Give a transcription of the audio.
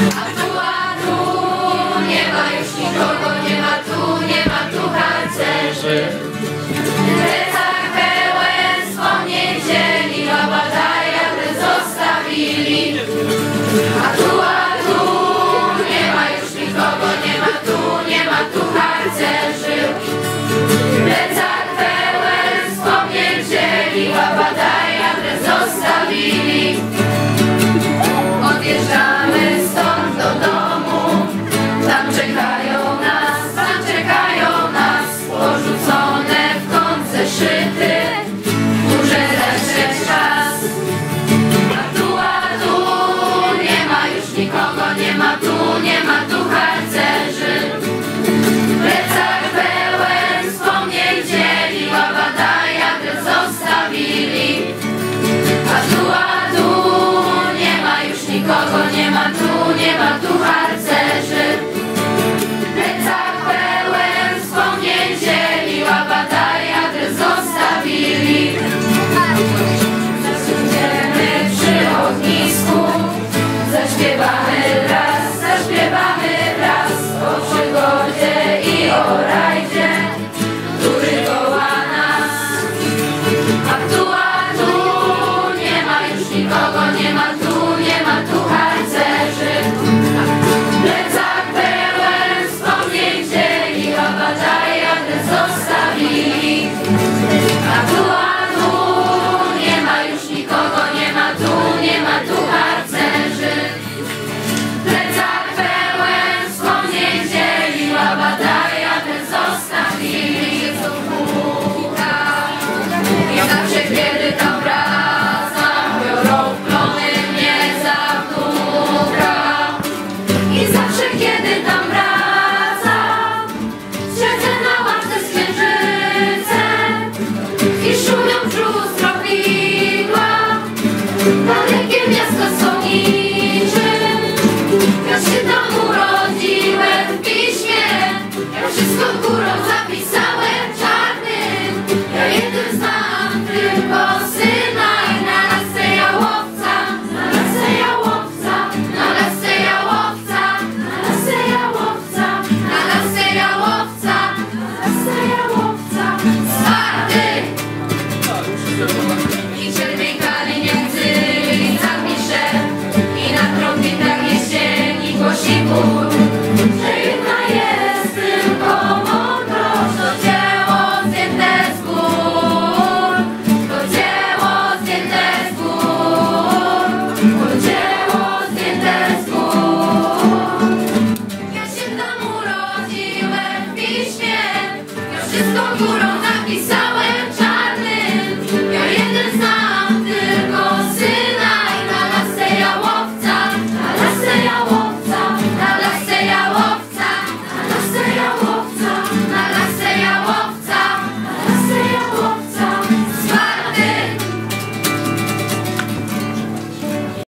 A tu, a tu, nie ma już nikogo, nie ma tu, nie ma tu harcerzy. zaśpiewamy. Się tam urodziłem w piśmie, ja wszystko górą zapiszę.